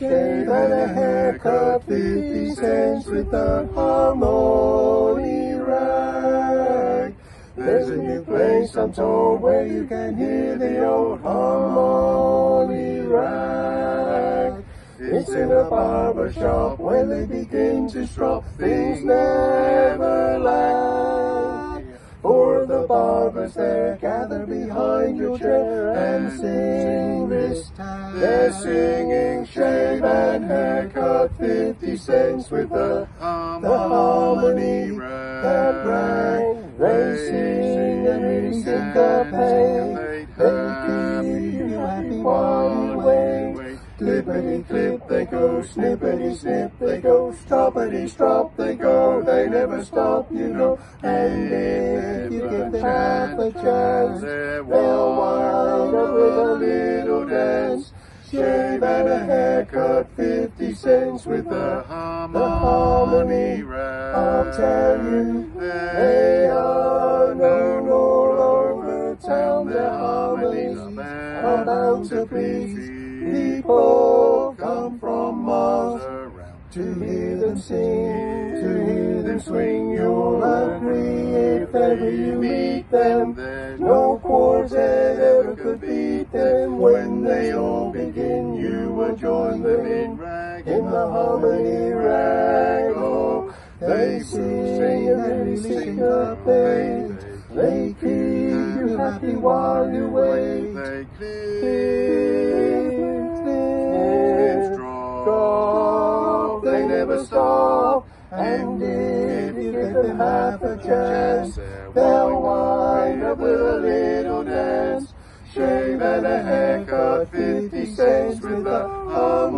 Shave and a haircut, 50 cents with the harmony rag. There's a new place I'm told where you can hear the old harmony rag. It's in a barber shop when they begin to strop, things never lag. For the barbers there gather behind your chair and sing this time. They're singing shave and haircut, 50 cents with the, the harmony that rang. They sing and really syncopate. They keep you happy while you wait. Clippity clip they go, snippity snip they go, stroppity stop they go, they never stop, you know. And if you give them half a chance, they'll wind up with a little dance. Shave and a haircut, 50 cents with the, the harmony. I'll tell you, they are no over town, their harmonies are bound to please. People come from Mars to hear them sing, to hear them swing. You'll agree if ever you meet them. No quartet ever could beat them. When they all begin, you will join them in, in the harmony rag. Oh, they sing and they syncopate. They keep you happy while you wait. They stop. And if you give them half a chance, they'll wind up with a little dance. Shave and a haircut, 50 cents with a